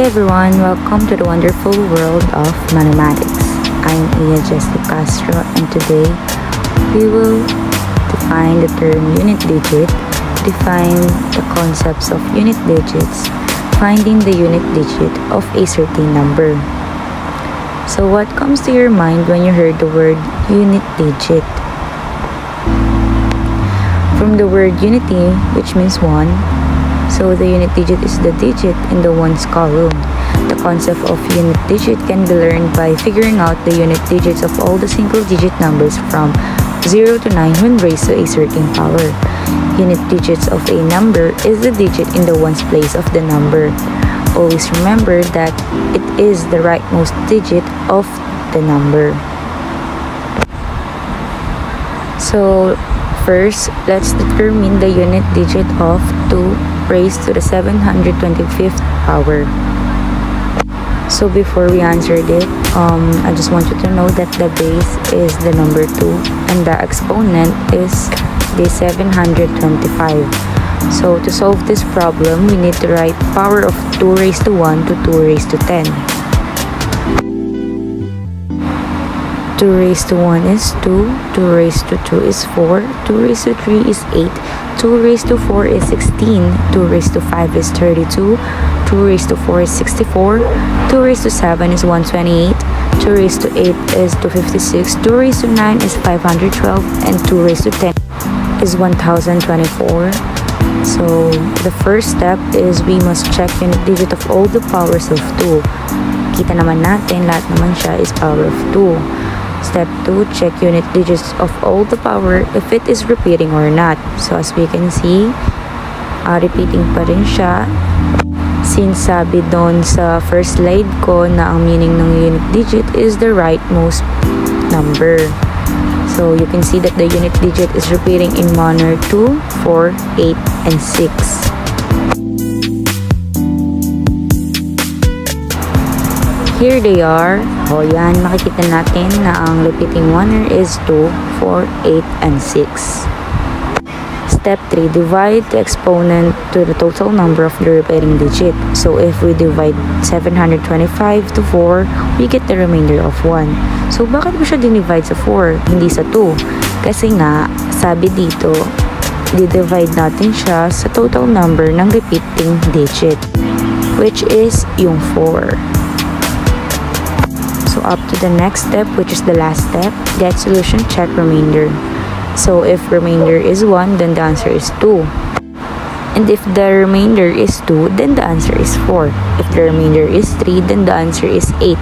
everyone, welcome to the wonderful world of mathematics. I'm Iya Jessie Castro and today we will define the term unit digit, define the concepts of unit digits, finding the unit digit of a certain number. So what comes to your mind when you heard the word unit digit? From the word unity, which means one, so the unit digit is the digit in the ones column. The concept of unit digit can be learned by figuring out the unit digits of all the single digit numbers from 0 to 9 when raised to a certain power. Unit digits of a number is the digit in the ones place of the number. Always remember that it is the rightmost digit of the number. So first, let's determine the unit digit of 2 raised to the 725th power. So before we answered it, um, I just want you to know that the base is the number 2 and the exponent is the 725. So to solve this problem, we need to write power of 2 raised to 1 to 2 raised to 10. 2 raised to 1 is 2, 2 raised to 2 is 4, 2 raised to 3 is 8, 2 raised to 4 is 16, 2 raised to 5 is 32, 2 raised to 4 is 64, 2 raised to 7 is 128, 2 raised to 8 is 256, 2 raised to 9 is 512, and 2 raised to 10 is 1024. So, the first step is we must check unit digit of all the powers of 2. Kita naman natin, lahat naman siya is power of 2. Step 2, check unit digits of all the power if it is repeating or not. So as we can see, uh, repeating pa rin siya. Since sabi doon sa first slide ko na ang meaning ng unit digit is the rightmost number. So you can see that the unit digit is repeating in manner 2, 4, 8, and 6. Here they are. O yan, makikita natin na ang repeating oneer is 2, 4, 8, and 6. Step 3, divide the exponent to the total number of the repeating digit. So if we divide 725 to 4, we get the remainder of 1. So bakit mo siya dinivide sa 4, hindi sa 2? Kasi nga, sabi dito, di-divide natin siya sa total number ng repeating digit, which is yung 4. So up to the next step, which is the last step, get solution check remainder. So if remainder is 1, then the answer is 2. And if the remainder is 2, then the answer is 4. If the remainder is 3, then the answer is 8.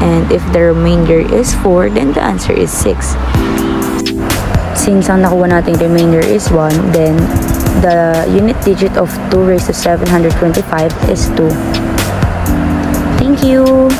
And if the remainder is 4, then the answer is 6. Since ang nakuha natin remainder is 1, then the unit digit of 2 raised to 725 is 2. Thank you!